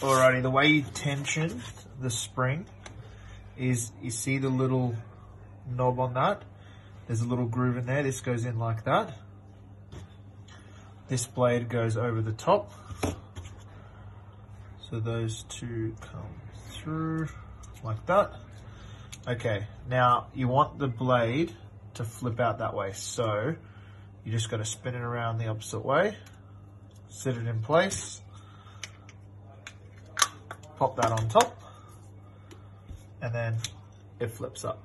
Alrighty, the way you tension the spring is you see the little knob on that? There's a little groove in there. This goes in like that. This blade goes over the top. So those two come through like that. Okay, now you want the blade to flip out that way. So you just got to spin it around the opposite way, set it in place, pop that on top, and then it flips up.